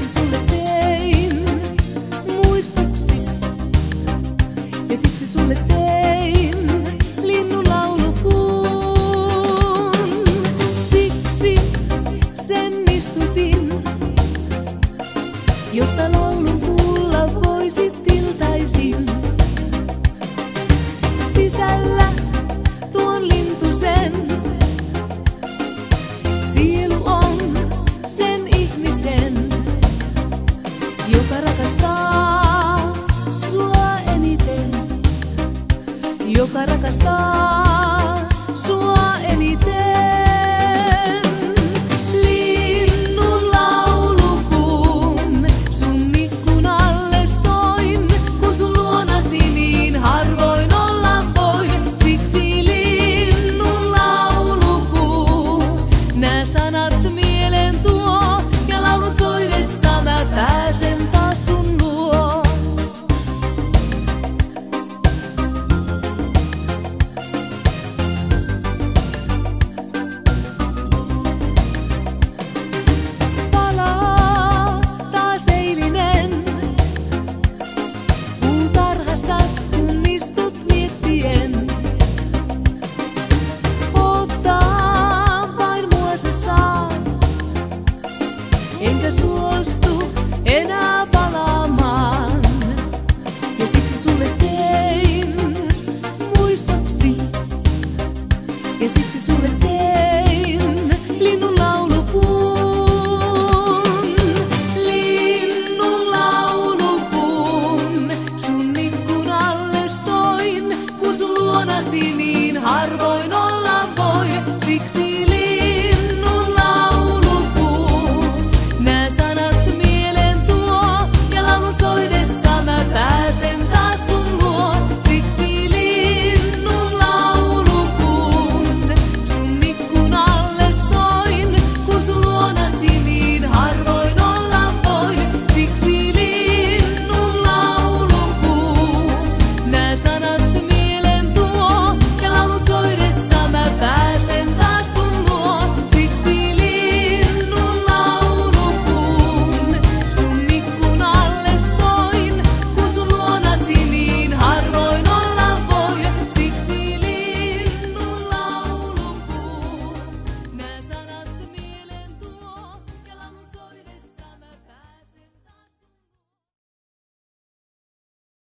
siksi sulle tein muistoksi. Ja siksi sulle tein linnunlaulukun. Siksi sen istutin, jotta Yo caracas enkä suostu enää palaamaan. Ja siksi sulle tein muistoksi, ja siksi sulle linnun. Linnun sun kun sun